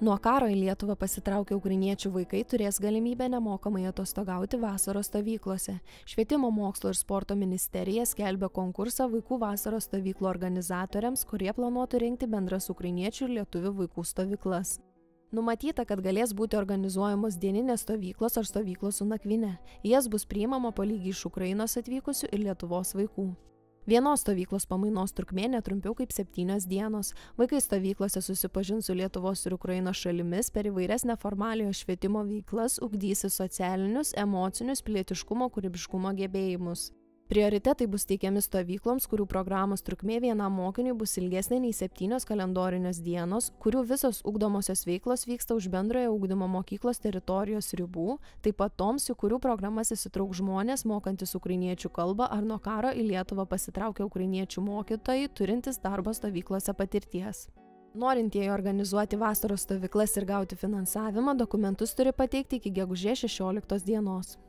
Nuo karo į Lietuvą pasitraukę ukrainiečių vaikai turės galimybę nemokamai atostogauti vasaros stovyklose. Švietimo mokslo ir sporto ministerija skelbia konkursą vaikų vasaros stovyklų organizatoriams, kurie planuotų rengti bendras ukrainiečių ir lietuvių vaikų stovyklas. Numatyta, kad galės būti organizuojamos dieninės stovyklos ar stovyklos su nakvine. Jas bus priimama po lygiai iš Ukrainos atvykusių ir Lietuvos vaikų. Vienos stovyklos pamainos trukmė netrumpiau kaip septynios dienos. Vaikai stovyklose susipažins su Lietuvos ir Ukrainos šalimis per įvairias neformaliojo švietimo veiklas, ugdysi socialinius, emocinius, pilietiškumo, kūrybiškumo gebėjimus. Prioritetai bus teikiami stovykloms, kurių programos trukmė vienam mokiniui bus ilgesnė nei septynios kalendorinės dienos, kurių visos ugdomosios veiklos vyksta už bendrojo ugdymo mokyklos teritorijos ribų, taip pat toms, į kurių programas įsitrauk žmonės, mokantis ukrainiečių kalbą ar nuo karo į Lietuvą pasitraukę ukrainiečių mokytojai, turintys darbo stovyklose patirties. Norintieji organizuoti vasaros stovyklas ir gauti finansavimą, dokumentus turi pateikti iki gegužės 16 dienos.